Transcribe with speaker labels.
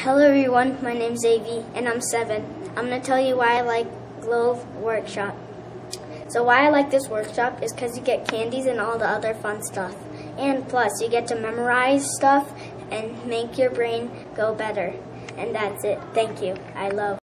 Speaker 1: Hello everyone, my name's AV and I'm seven. I'm going to tell you why I like Global Workshop. So why I like this workshop is because you get candies and all the other fun stuff. And plus you get to memorize stuff and make your brain go better. And that's it. Thank you. I love